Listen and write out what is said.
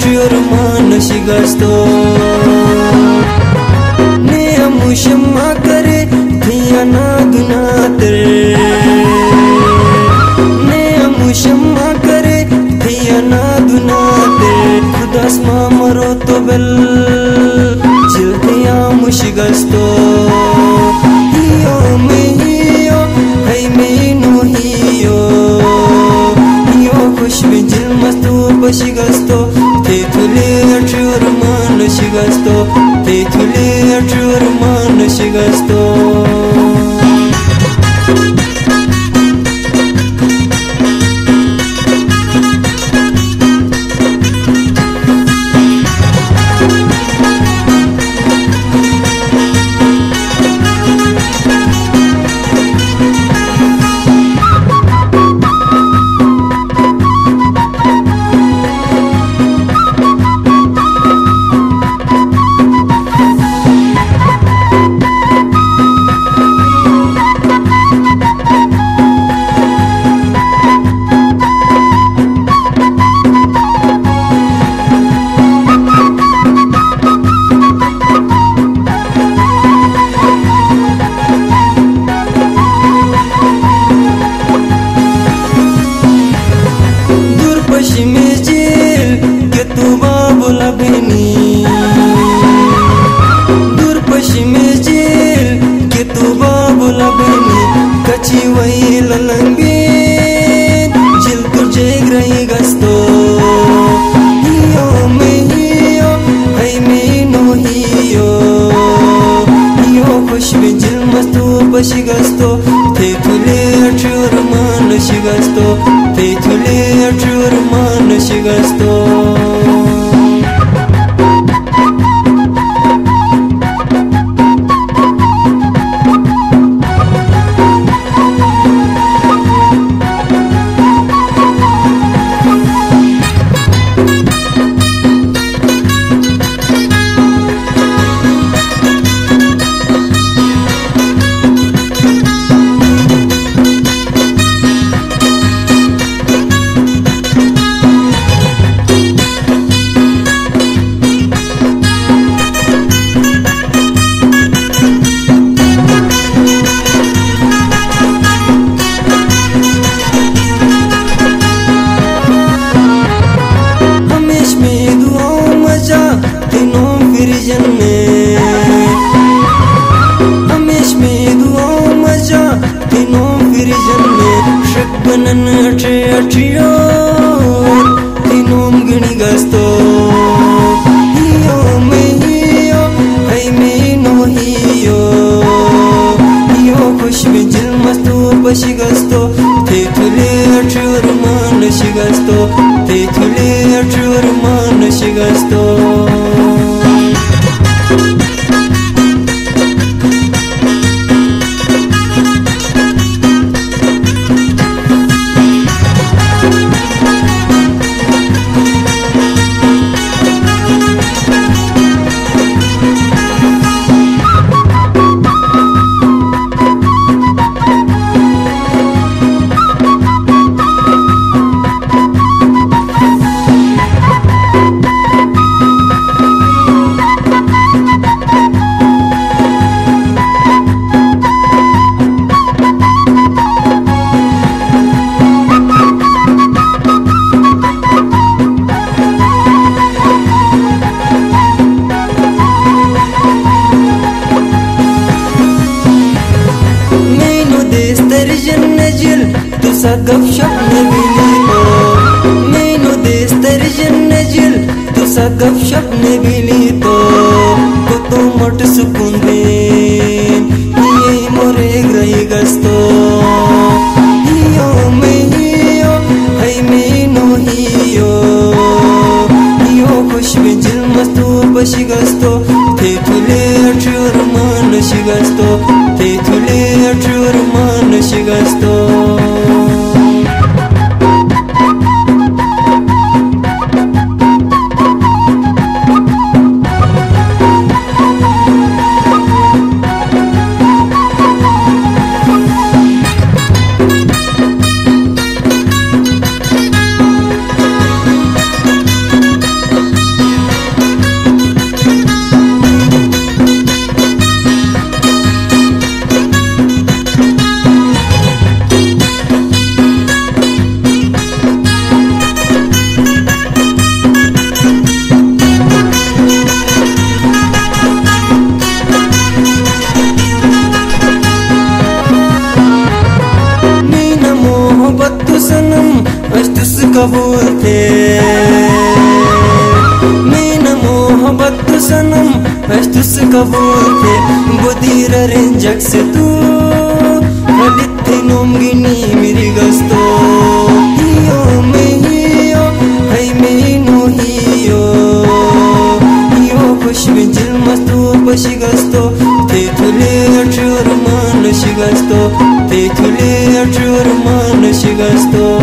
Trier मानसिगस्तो नियमुषमा करे दिया ना दुनातरे नियमुषमा करे दिया ना दुनाते खुदासमा मरो तो बल जिल्दिया मुषिगस्तो शिगस्तो तेथुन टूर् मानसो ते अटूर् मानसो तू बाबुला बहनी कची वही ललंगी झील तुझे ग्रही गस्तो हियो में हियो है में नो हियो हियो खुश में झील मस्तू पशी गस्तो ते तुले अठ्योर मान शिगस्तो ते तुले अठ्योर मान शिगस्तो शक बनन अठे अठियो तीनों गणी गस्तो हियो में हियो है में नो हियो हियो खुश में जिल मस्तो बशी गस्तो ते तुले अठ्योर मान शिगस्तो ते तुले अठ्योर मान शिगस्तो जन्नजिल तू सा गपशप में मिली तो मैनू देश तेरी जन्नजिल तू सा गपशप में मिली तो को तो मोट सुकून दे, ये मोरे ग्रही गस्तो। हियो में हियो, है में नो हियो। हियो खुश में जिल मस्तू बशी गस्तो। ते तुले अठ्योर मान शिगस्तो कबूल थे मीन मोहब्बत सनम बस्त से बुदीर रंजक से तू, ललित नोमगिनी मेरी गस्तो। यो मैयो हई मीनो हीयो। यो खुशबू जिल मस्तो गस्तो। ते थुले अठुर मन ते थुले अठुर मन शिगस्तो